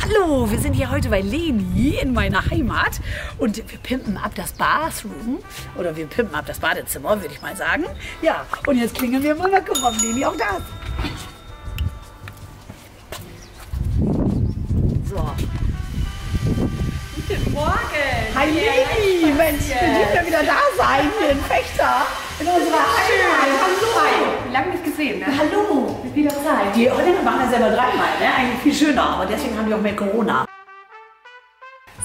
Hallo, wir sind hier heute bei Leni in meiner Heimat und wir pimpen ab das Bathroom oder wir pimpen ab das Badezimmer, würde ich mal sagen. Ja, und jetzt klingeln wir mal, mal gucken, ob Leni auch da ist. So. Guten Morgen! Hi Leni, Mensch, wir dürfen ja wieder da sein hier in Fechter, in unserer Heimat. Hallo. Lange nicht gesehen, ne? Hallo. Wieder Zeit. Die Holländer machen das selber dreimal, ne? Eigentlich viel schöner, aber deswegen haben die auch mehr Corona.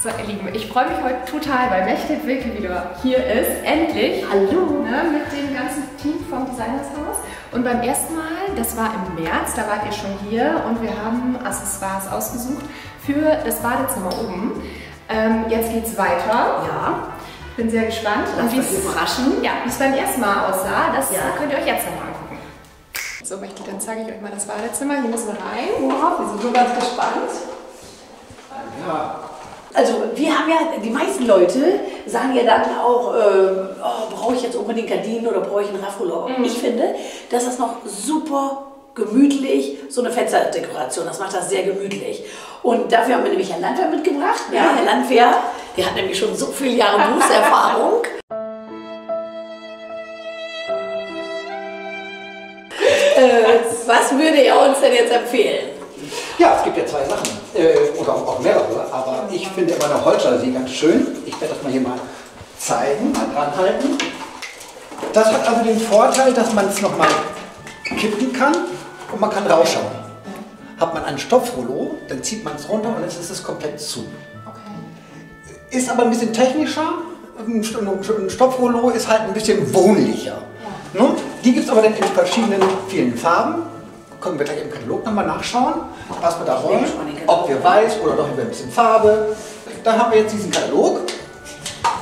So, ihr Lieben, ich freue mich heute total, weil Mechtet Wilke wieder hier ist. Endlich. Hallo. Ne, mit dem ganzen Team vom Designers Haus. Und beim ersten Mal, das war im März, da wart ihr schon hier und wir haben Accessoires ausgesucht für das Badezimmer oben. Ähm, jetzt geht's weiter. Ja. Bin sehr gespannt. Lass wie es- überraschen. Ja, wie es beim ersten Mal aussah, das Ja. könnt ihr euch jetzt nochmal angucken. So, Mechtet, dann zeige ich euch mal das Badezimmer. Hier müssen wir rein. Wow, wir sind schon ganz gespannt. Also wir haben ja, die meisten Leute sagen ja dann auch, ähm, oh, brauche ich jetzt unbedingt Gardinen oder brauche ich einen Raffurlaub? Ich finde, das ist noch super gemütlich, so eine Fensterdekoration, das macht das sehr gemütlich. Und dafür haben wir nämlich Herrn Landwehr mitgebracht. Ja, Herr Landwehr, der hat nämlich schon so viele Jahre Berufserfahrung. was würde er uns denn jetzt empfehlen? Ja, es gibt ja zwei Sachen, äh, oder auch mehrere, aber ich finde immer eine Holzjalousie ganz schön. Ich werde das mal hier mal zeigen, mal dran halten. Das hat also den Vorteil, dass man es nochmal kippen kann und man kann rausschauen. Hat man ein Stoffrollo, dann zieht man es runter und jetzt ist es komplett zu. Ist aber ein bisschen technischer. Ein St- ein Stoffrollo ist halt ein bisschen wohnlicher. Ne? Die gibt es aber dann in verschiedenen, vielen Farben. Können wir gleich im Katalog nochmal nachschauen, was wir da wollen. Ob wir weiß oder doch ein bisschen Farbe. Dann haben wir jetzt diesen Katalog.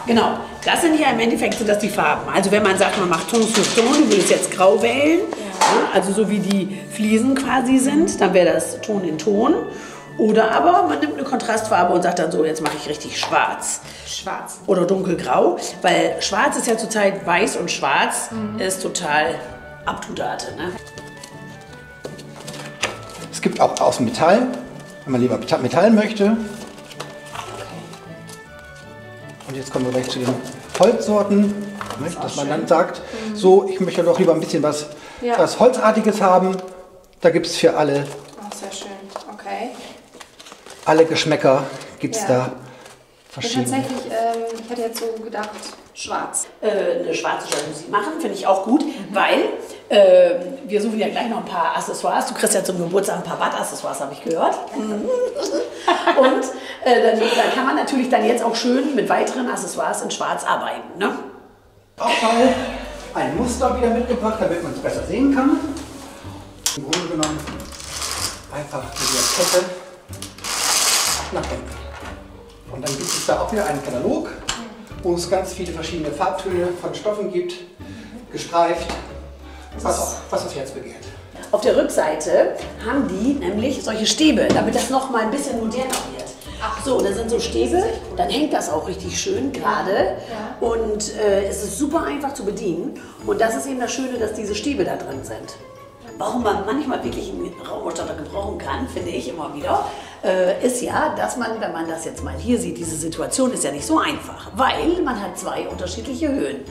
Genau, das sind ja im Endeffekt sind das die Farben. Also wenn man sagt, man macht Ton für Ton, du willst jetzt grau wählen, ja, also so wie die Fliesen quasi sind, dann wäre das Ton in Ton. Oder aber man nimmt eine Kontrastfarbe und sagt dann so, jetzt mache ich richtig schwarz Schwarz. oder dunkelgrau, weil schwarz ist ja zurzeit weiß und schwarz ist total up to date. Ne? Es gibt auch aus Metall, wenn man lieber Meta- Metall möchte. Und jetzt kommen wir gleich zu den Holzsorten, ne, dass man dann sagt, so, ich möchte doch lieber ein bisschen was, Ja. was Holzartiges haben. Da gibt es für alle, Oh, sehr schön. Okay. alle Geschmäcker gibt es Ja. da Ja, verschiedene. tatsächlich, ähm, ich hätte jetzt so gedacht, schwarz. äh, eine schwarze Jalousie machen, finde ich auch gut, weil äh, wir suchen ja gleich noch ein paar Accessoires. Du kriegst ja zum Geburtstag ein paar Badaccessoires, habe ich gehört. Und äh, dann, dann kann man natürlich dann jetzt auch schön mit weiteren Accessoires in schwarz arbeiten. Ne? Auch mal ein Muster wieder mitgebracht, damit man es besser sehen kann. Im Grunde genommen einfach mit der Kette nach hinten. Und dann gibt es da auch wieder einen Katalog, wo es ganz viele verschiedene Farbtöne von Stoffen gibt, gestreift, was, auch, was das Herz begehrt. Auf der Rückseite haben die nämlich solche Stäbe, damit das noch mal ein bisschen moderner wird. Ach so, da sind so Stäbe, dann hängt das auch richtig schön gerade und äh, es ist super einfach zu bedienen und das ist eben das Schöne, dass diese Stäbe da drin sind. Warum man manchmal wirklich einen Raumausstatter gebrauchen kann, finde ich immer wieder, äh, ist ja, dass man, wenn man das jetzt mal hier sieht, diese Situation ist ja nicht so einfach, weil man hat zwei unterschiedliche Höhen.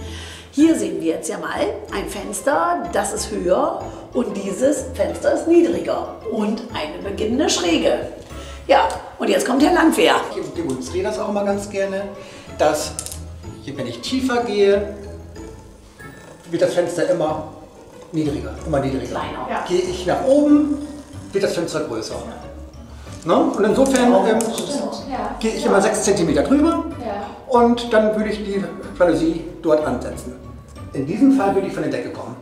Hier sehen wir jetzt ja mal ein Fenster, das ist höher und dieses Fenster ist niedriger und eine beginnende Schräge. Ja, und jetzt kommt der Landwehr. Ich demonstriere das auch mal ganz gerne, dass je- wenn ich tiefer gehe, wird das Fenster immer niedriger, immer niedriger. Kleiner. Ja. Gehe ich nach oben, wird das Fenster größer. Ne? Und insofern ähm, Ja. gehe ich immer 6 cm drüber Ja. und dann würde ich die Jalousie dort ansetzen. In diesem Fall würde ich von der Decke kommen.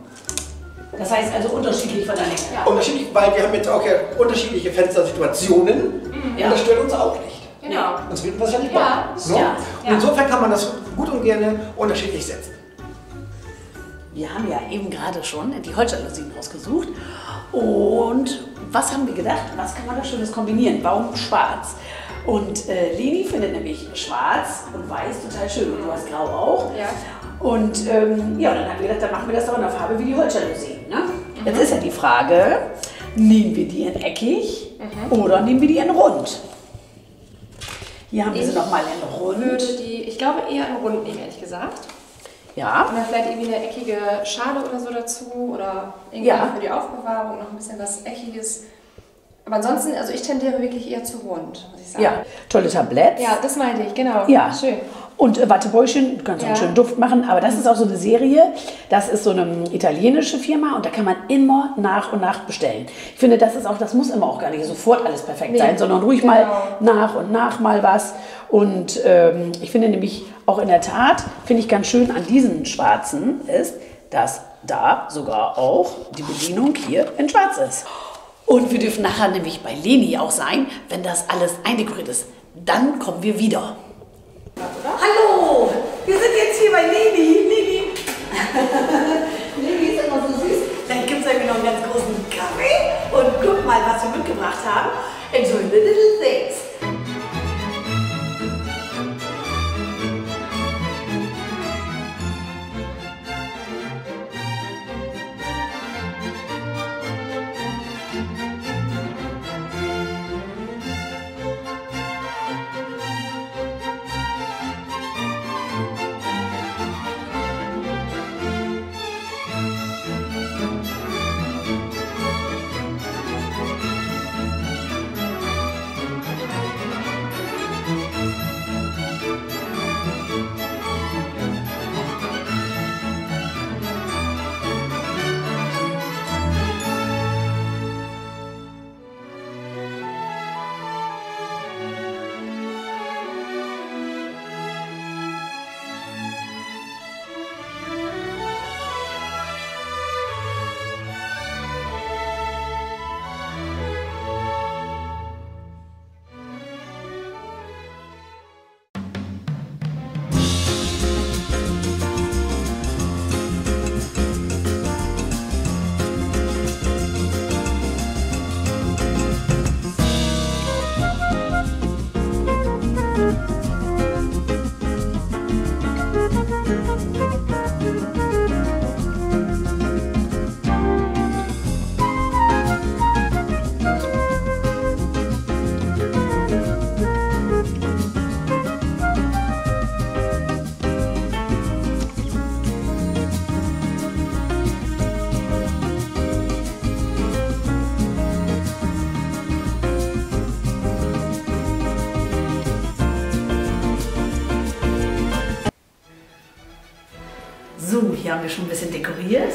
Das heißt also unterschiedlich von der Länge. Unterschiedlich, weil wir haben jetzt auch ja unterschiedliche Fenstersituationen Ja. und das stört uns auch nicht. Genau. Sonst würden wir es ja nicht Ja. machen. Ne? Ja. Und insofern kann man das gut und gerne unterschiedlich setzen. Wir haben ja eben gerade schon die Holzjalousien ausgesucht. Und was haben wir gedacht? Was kann man da Schönes kombinieren? Warum schwarz? Und äh, Leni findet nämlich schwarz und weiß total schön. Und du hast grau auch. Ja. Und ähm, ja, dann haben wir gedacht, dann machen wir das doch in der Farbe wie die Holzjalousien. Ne? Jetzt ist ja die Frage, nehmen wir die in eckig oder nehmen wir die in rund? Hier haben wir sie nochmal in rund. Würde die, ich glaube eher in rund nehmen, ehrlich gesagt. Ja. Und dann vielleicht irgendwie eine eckige Schale oder so dazu oder irgendwie Ja. für die Aufbewahrung noch ein bisschen was Eckiges. Aber ansonsten, also ich tendiere wirklich eher zu rund, muss ich sagen. Ja, tolle Tabletts. Ja, das meinte ich, genau. Ja. Schön. Und äh, Wattebäuschen, du kannst auch einen Ja. schönen Duft machen, aber das ist auch so eine Serie. Das ist so eine italienische Firma und da kann man immer nach und nach bestellen. Ich finde, das ist auch, das muss immer auch gar nicht sofort alles perfekt Nee, sein, sondern ruhig genau. mal nach und nach mal was. Und ähm, ich finde nämlich auch in der Tat, finde ich ganz schön an diesen schwarzen ist, dass da sogar auch die Bedienung hier in schwarz ist. Und wir dürfen nachher nämlich bei Leni auch sein, wenn das alles eindekoriert ist. Dann kommen wir wieder. Hallo, wir sind jetzt hier bei Leni. Leni. Hier haben wir schon ein bisschen dekoriert.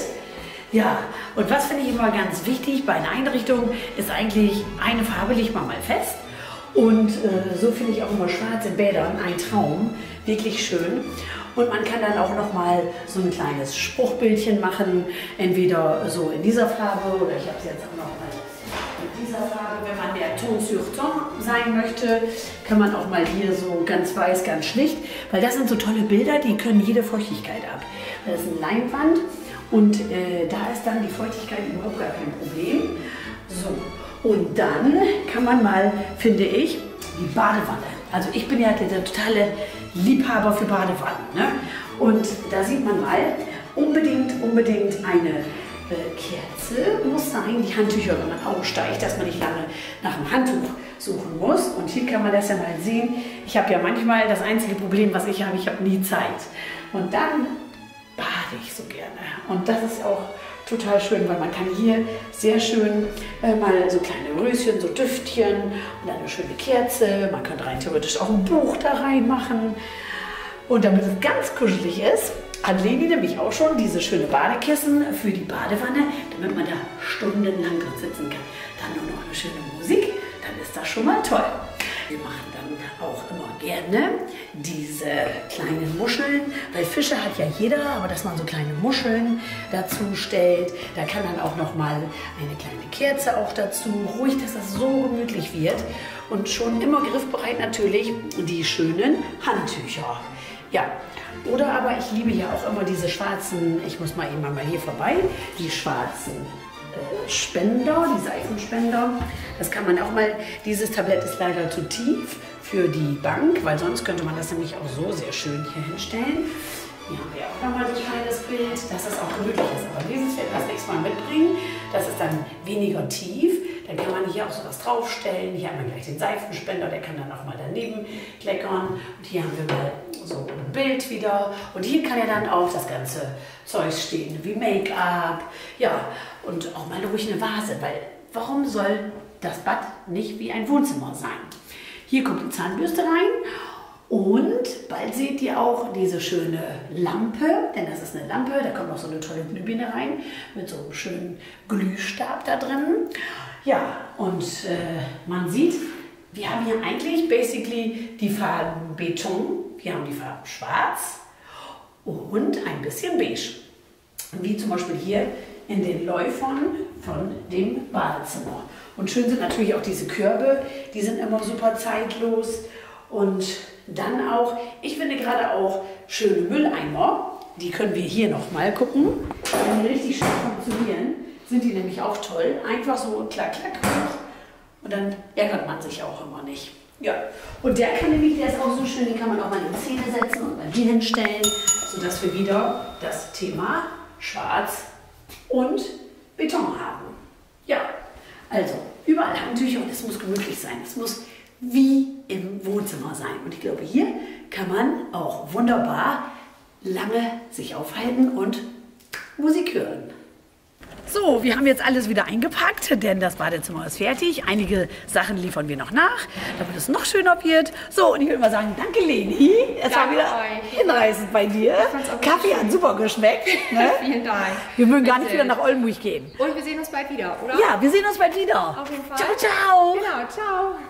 Ja, und was finde ich immer ganz wichtig bei einer Einrichtung, ist eigentlich eine Farbe legt man mal fest. Und äh, so finde ich auch immer schwarz in Bädern ein Traum, wirklich schön. Und man kann dann auch noch mal so ein kleines Spruchbildchen machen, entweder so in dieser Farbe oder ich habe es jetzt auch noch mal in dieser Farbe. Wenn man der Ton sur Ton sein möchte, kann man auch mal hier so ganz weiß, ganz schlicht, weil das sind so tolle Bilder, die können jede Feuchtigkeit ab. Das ist eine Leinwand und äh, da ist dann die Feuchtigkeit überhaupt gar kein Problem. So, und dann kann man mal, finde ich, die Badewanne. Also ich bin ja der, totale Liebhaber für Badewannen. Ne? Und da sieht man mal, unbedingt, unbedingt eine äh, Kerze muss sein, die Handtücher, wenn man aussteigt, dass man nicht lange nach einem Handtuch suchen muss. Und hier kann man das ja mal sehen. Ich habe ja manchmal das einzige Problem, was ich habe, ich habe nie Zeit. Und dann bade ich so gerne. Und das ist auch total schön, weil man kann hier sehr schön äh, mal so kleine Röschen, so Düftchen und eine schöne Kerze. Man könnte rein theoretisch auch ein Buch da reinmachen. Und damit es ganz kuschelig ist, hat Leni nämlich auch schon diese schöne Badekissen für die Badewanne, damit man da stundenlang drin sitzen kann. Dann nur noch eine schöne Musik, dann ist das schon mal toll. Wir machen dann auch immer gerne diese kleinen Muscheln, weil Fische hat ja jeder, aber dass man so kleine Muscheln dazu stellt, da kann dann auch noch mal eine kleine Kerze auch dazu, ruhig, dass das so gemütlich wird und schon immer griffbereit natürlich die schönen Handtücher. Ja, oder aber ich liebe ja auch immer diese schwarzen, ich muss mal eben mal hier vorbei, die schwarzen Spender, die Seifenspender. Das kann man auch mal, dieses Tablett ist leider zu tief für die Bank, weil sonst könnte man das nämlich auch so sehr schön hier hinstellen. Hier haben wir auch nochmal so ein kleines Bild, dass es auch gemütlich ist. Aber dieses werden wir das nächste Mal mitbringen. Das ist dann weniger tief. Dann kann man hier auch sowas draufstellen. Hier haben wir gleich den Seifenspender, der kann dann auch mal daneben kleckern. Und hier haben wir mal so ein Bild wieder. Und hier kann ja dann auch das ganze Zeug stehen, wie Make-up. Ja, und auch mal ruhig eine Vase, weil warum soll das Bad nicht wie ein Wohnzimmer sein? Hier kommt die Zahnbürste rein und bald seht ihr auch diese schöne Lampe, denn das ist eine Lampe, da kommt noch so eine tolle Glühbirne rein mit so einem schönen Glühstab da drin. Ja, und äh, man sieht, wir haben hier eigentlich basically die Farben Beton, wir haben die Farben Schwarz und ein bisschen Beige. Wie zum Beispiel hier in den Läufern von dem Badezimmer. Und schön sind natürlich auch diese Körbe, die sind immer super zeitlos und dann auch, ich finde gerade auch schöne Mülleimer, die können wir hier nochmal gucken. Wenn die richtig schön funktionieren, sind die nämlich auch toll. Einfach so klack, klack. Und dann ärgert man sich auch immer nicht. Ja, und der kann nämlich, der ist auch so schön, den kann man auch mal in die Zähne setzen und mal hier hinstellen, sodass wir wieder das Thema Schwarz und Beton haben. Ja, also überall Handtücher und es muss gemütlich sein. Es muss wie im Wohnzimmer sein. Und ich glaube, hier kann man auch wunderbar lange sich aufhalten und Musik hören. So, wir haben jetzt alles wieder eingepackt, denn das Badezimmer ist fertig. Einige Sachen liefern wir noch nach, damit es noch schöner wird. So, und ich würde mal sagen, danke Leni. Es danke war wieder euch. hinreißend bei dir. Kaffee hat super geschmeckt. Ne? Vielen Dank. Wir mögen gar nicht wieder nach Oldenburg gehen. Und wir sehen uns bald wieder, oder? Ja, wir sehen uns bald wieder. Auf jeden Fall. Ciao, ciao. Genau, ciao.